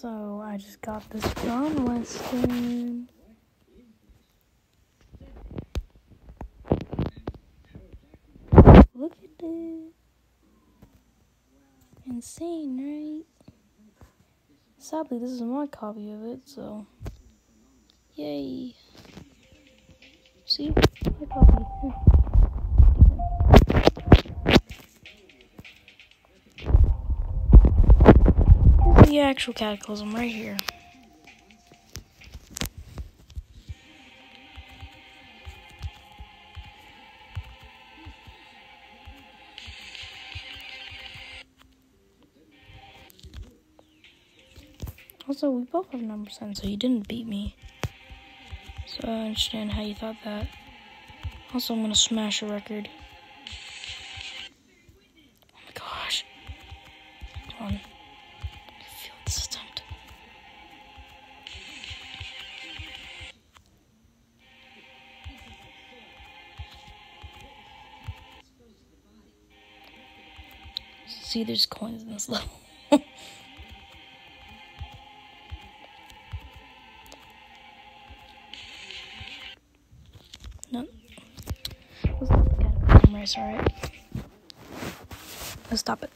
So I just got this from Weston. Look at this. Insane, right? Sadly, this is my copy of it, so. Yay. See? My copy. the actual cataclysm right here. Also, we both have number 10, so you didn't beat me. So I understand how you thought that. Also, I'm gonna smash a record. Oh my gosh. Come on. See, there's coins in this level. no. Let's stop the? Let's stop it.